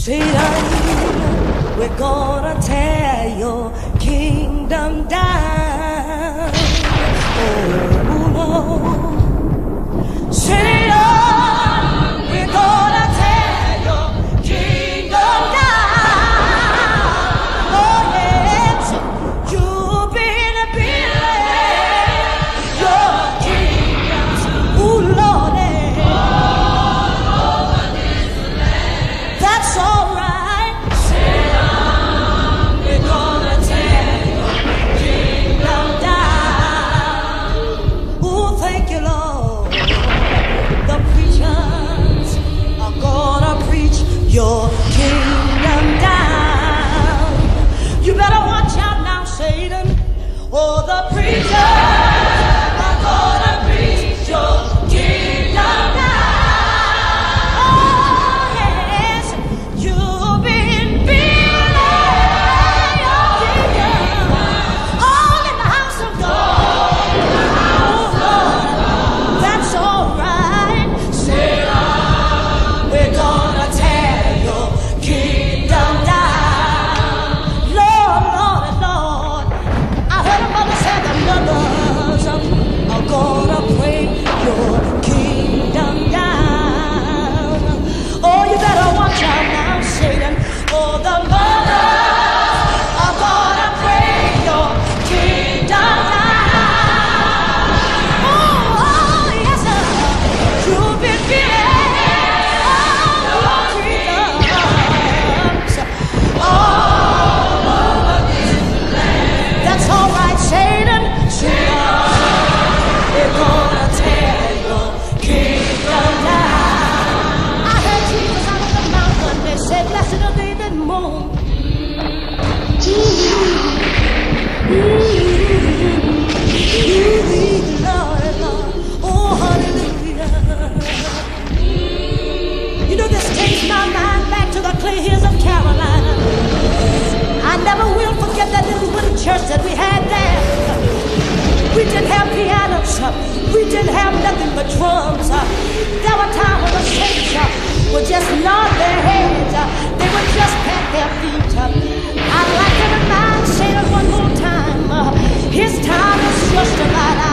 Satan, we're gonna tear your kingdom down. church that we had there. We didn't have pianos. We didn't have nothing but drums. There were times when the saints would just nod their heads. They would just pat their feet. I'd like to remind Satan one more time. His time is just about out.